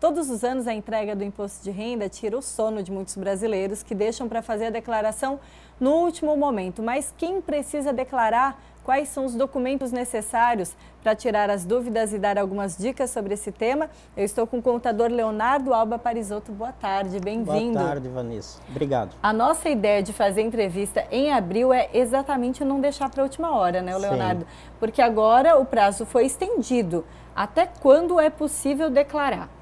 Todos os anos, a entrega do imposto de renda tira o sono de muitos brasileiros que deixam para fazer a declaração no último momento. Mas quem precisa declarar? Quais são os documentos necessários para tirar as dúvidas e dar algumas dicas sobre esse tema? Eu estou com o contador Leonardo Alba Parisotto. Boa tarde, bem-vindo. Boa tarde, Vanessa. Obrigado. A nossa ideia de fazer entrevista em abril é exatamente não deixar para a última hora, né, Leonardo? Sim. Porque agora o prazo foi estendido. Até quando é possível declarar?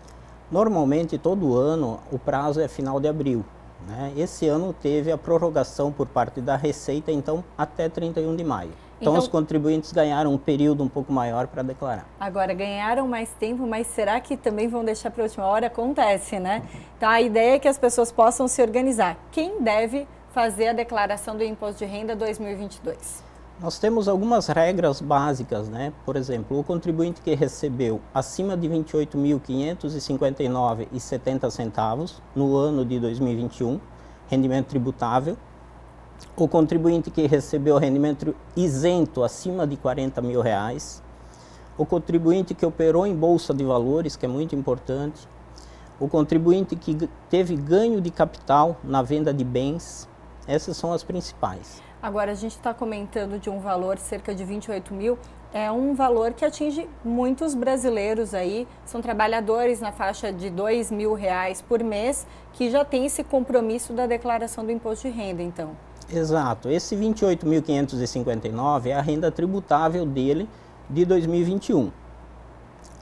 Normalmente, todo ano, o prazo é final de abril. Né? Esse ano teve a prorrogação por parte da Receita, então, até 31 de maio. Então, então, os contribuintes ganharam um período um pouco maior para declarar. Agora, ganharam mais tempo, mas será que também vão deixar para a última hora? Acontece, né? Então, a ideia é que as pessoas possam se organizar. Quem deve fazer a declaração do Imposto de Renda 2022? Nós temos algumas regras básicas, né? Por exemplo, o contribuinte que recebeu acima de R$ 28.559,70 no ano de 2021, rendimento tributável, o contribuinte que recebeu rendimento isento acima de 40 mil reais, o contribuinte que operou em bolsa de valores, que é muito importante, o contribuinte que teve ganho de capital na venda de bens, essas são as principais. Agora, a gente está comentando de um valor cerca de 28 mil, é um valor que atinge muitos brasileiros aí, são trabalhadores na faixa de 2 mil reais por mês, que já tem esse compromisso da declaração do imposto de renda, então. Exato, esse 28.559 é a renda tributável dele de 2021.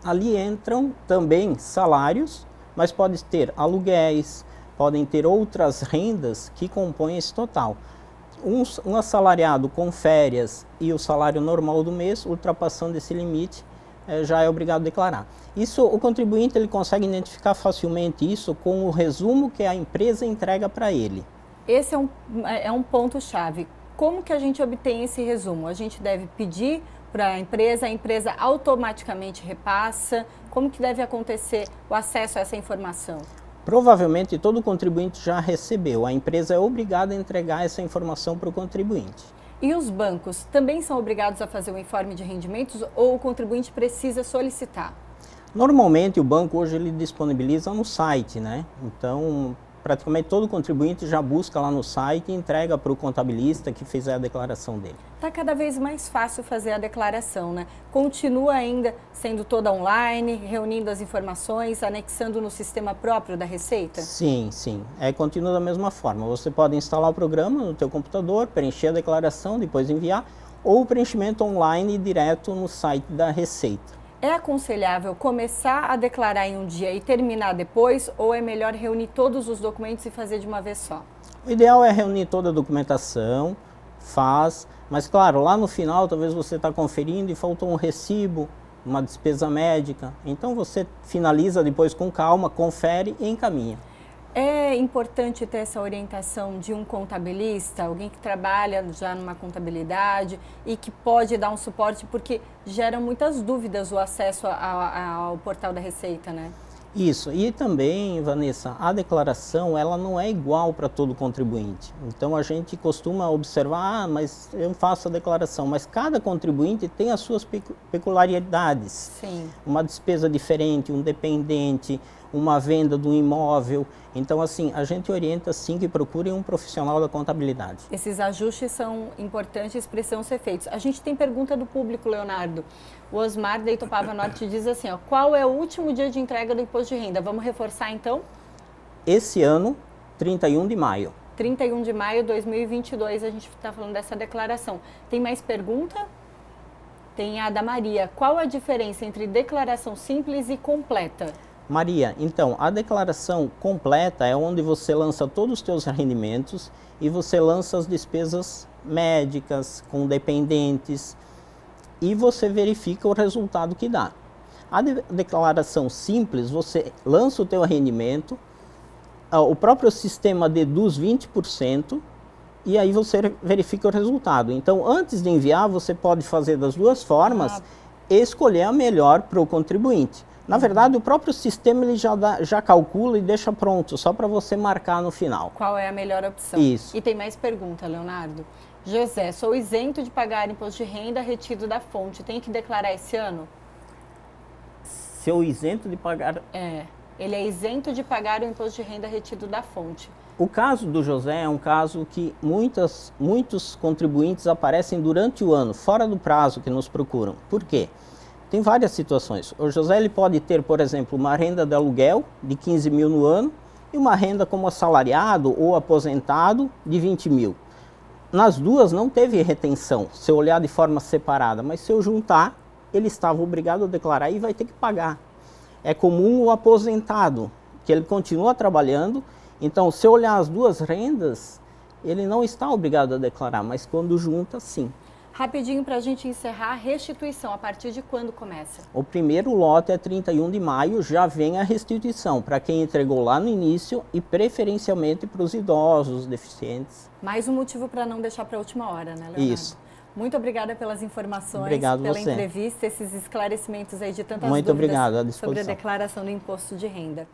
Ali entram também salários, mas pode ter aluguéis, podem ter outras rendas que compõem esse total um, um assalariado com férias e o salário normal do mês, ultrapassando esse limite, é, já é obrigado a declarar. Isso, o contribuinte ele consegue identificar facilmente isso com o resumo que a empresa entrega para ele. Esse é um, é um ponto-chave. Como que a gente obtém esse resumo? A gente deve pedir para a empresa, a empresa automaticamente repassa? Como que deve acontecer o acesso a essa informação? Provavelmente todo contribuinte já recebeu. A empresa é obrigada a entregar essa informação para o contribuinte. E os bancos também são obrigados a fazer o informe de rendimentos ou o contribuinte precisa solicitar? Normalmente o banco hoje ele disponibiliza no site, né? Então praticamente todo contribuinte já busca lá no site e entrega para o contabilista que fizer a declaração dele. Está cada vez mais fácil fazer a declaração, né? Continua ainda sendo toda online, reunindo as informações, anexando no sistema próprio da Receita? Sim, sim. É, continua da mesma forma. Você pode instalar o programa no teu computador, preencher a declaração, depois enviar, ou o preenchimento online direto no site da Receita. É aconselhável começar a declarar em um dia e terminar depois, ou é melhor reunir todos os documentos e fazer de uma vez só? O ideal é reunir toda a documentação, faz, mas claro, lá no final talvez você está conferindo e faltou um recibo, uma despesa médica. Então você finaliza depois com calma, confere e encaminha. É importante ter essa orientação de um contabilista, alguém que trabalha já numa contabilidade e que pode dar um suporte, porque gera muitas dúvidas o acesso ao, ao portal da Receita, né? Isso, e também, Vanessa, a declaração ela não é igual para todo contribuinte. Então a gente costuma observar, ah, mas eu faço a declaração, mas cada contribuinte tem as suas peculiaridades. Sim. Uma despesa diferente, um dependente, uma venda de um imóvel. Então, assim, a gente orienta sim que procurem um profissional da contabilidade. Esses ajustes são importantes, e precisam ser feitos. A gente tem pergunta do público, Leonardo. O Osmar da Itopava Norte diz assim, ó, qual é o último dia de entrega do imposto de renda? Vamos reforçar então? Esse ano, 31 de maio. 31 de maio de 2022, a gente está falando dessa declaração. Tem mais pergunta? Tem a da Maria. Qual a diferença entre declaração simples e completa? Maria, então, a declaração completa é onde você lança todos os seus rendimentos e você lança as despesas médicas, com dependentes, e você verifica o resultado que dá. A de declaração simples, você lança o teu rendimento, o próprio sistema deduz 20% e aí você verifica o resultado. Então, antes de enviar, você pode fazer das duas formas ah. escolher a melhor para o contribuinte. Na verdade, o próprio sistema ele já, dá, já calcula e deixa pronto, só para você marcar no final. Qual é a melhor opção? Isso. E tem mais pergunta, Leonardo. José, sou isento de pagar imposto de renda retido da fonte. Tem que declarar esse ano? Seu isento de pagar. É. ele é isento de pagar o imposto de renda retido da fonte. O caso do José é um caso que muitas, muitos contribuintes aparecem durante o ano, fora do prazo que nos procuram. Por quê? Tem várias situações. O José ele pode ter, por exemplo, uma renda de aluguel de 15 mil no ano e uma renda como assalariado ou aposentado de 20 mil. Nas duas não teve retenção, se eu olhar de forma separada, mas se eu juntar, ele estava obrigado a declarar e vai ter que pagar. É comum o aposentado, que ele continua trabalhando, então se eu olhar as duas rendas, ele não está obrigado a declarar, mas quando junta, sim. Rapidinho para a gente encerrar, a restituição, a partir de quando começa? O primeiro lote é 31 de maio, já vem a restituição para quem entregou lá no início e preferencialmente para os idosos, deficientes. Mais um motivo para não deixar para a última hora, né, Leonardo? Isso. Muito obrigada pelas informações, obrigado pela você. entrevista, esses esclarecimentos aí de tantas Muito dúvidas obrigado, sobre a declaração do imposto de renda.